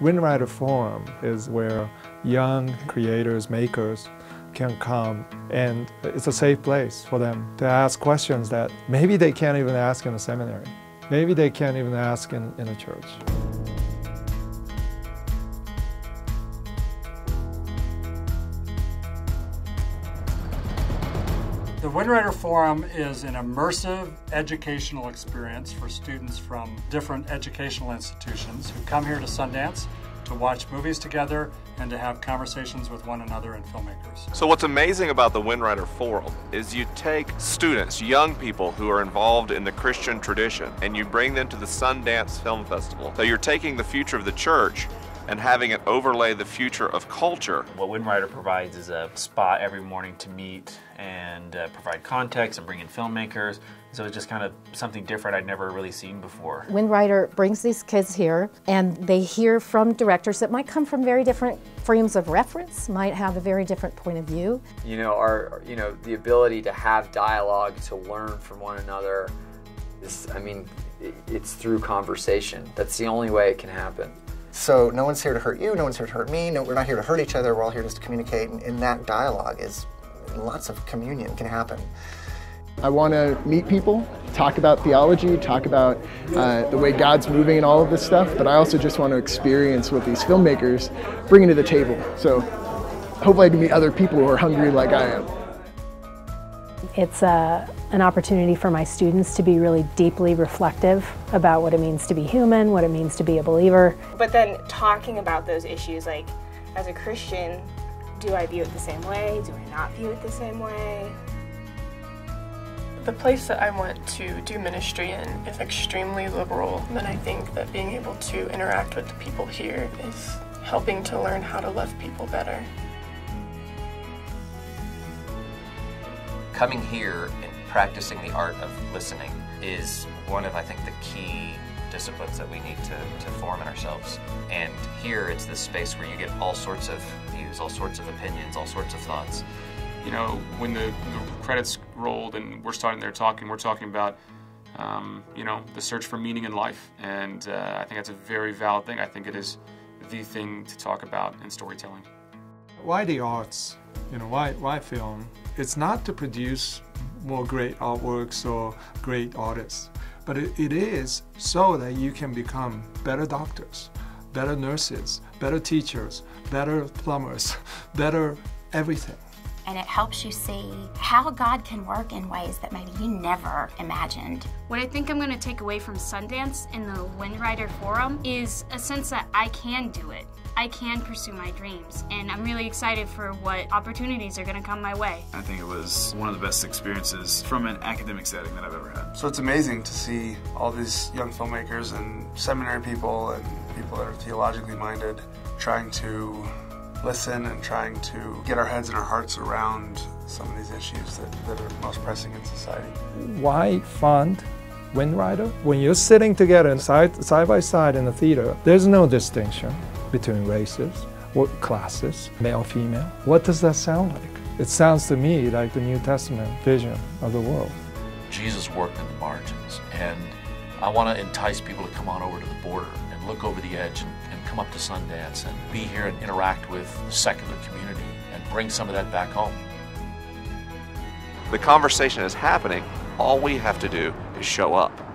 Windrider Forum is where young creators, makers can come and it's a safe place for them to ask questions that maybe they can't even ask in a seminary. Maybe they can't even ask in, in a church. The Windrider Forum is an immersive educational experience for students from different educational institutions who come here to Sundance to watch movies together and to have conversations with one another and filmmakers. So what's amazing about the Windrider Forum is you take students, young people who are involved in the Christian tradition, and you bring them to the Sundance Film Festival. So you're taking the future of the church and having it overlay the future of culture. What Windrider provides is a spot every morning to meet and uh, provide context and bring in filmmakers. So it's just kind of something different I'd never really seen before. Windrider brings these kids here and they hear from directors that might come from very different frames of reference, might have a very different point of view. You know, our, you know, the ability to have dialogue, to learn from one another is, I mean, it's through conversation. That's the only way it can happen. So no one's here to hurt you, no one's here to hurt me, no, we're not here to hurt each other, we're all here just to communicate, and in that dialogue is lots of communion can happen. I want to meet people, talk about theology, talk about uh, the way God's moving and all of this stuff, but I also just want to experience what these filmmakers bring to the table. So hopefully I can meet other people who are hungry like I am. It's a, an opportunity for my students to be really deeply reflective about what it means to be human, what it means to be a believer. But then talking about those issues, like as a Christian, do I view it the same way? Do I not view it the same way? The place that I want to do ministry in is extremely liberal, and I think that being able to interact with the people here is helping to learn how to love people better. Coming here and practicing the art of listening is one of, I think, the key disciplines that we need to, to form in ourselves. And here it's this space where you get all sorts of views, all sorts of opinions, all sorts of thoughts. You know, when the, the credits rolled and we're starting there talking, we're talking about, um, you know, the search for meaning in life. And uh, I think that's a very valid thing. I think it is the thing to talk about in storytelling. Why the arts? You know, why, why film? It's not to produce more great artworks or great artists, but it, it is so that you can become better doctors, better nurses, better teachers, better plumbers, better everything. And it helps you see how God can work in ways that maybe you never imagined. What I think I'm going to take away from Sundance and the Windrider Forum is a sense that I can do it. I can pursue my dreams, and I'm really excited for what opportunities are going to come my way. I think it was one of the best experiences from an academic setting that I've ever had. So it's amazing to see all these young filmmakers and seminary people and people that are theologically minded trying to listen and trying to get our heads and our hearts around some of these issues that, that are most pressing in society. Why fund Windrider? When you're sitting together side, side by side in the theater, there's no distinction between races or classes, male, female. What does that sound like? It sounds to me like the New Testament vision of the world. Jesus worked in the margins, and I want to entice people to come on over to the border and look over the edge and, and come up to Sundance and be here and interact with the secular community and bring some of that back home. The conversation is happening. All we have to do is show up.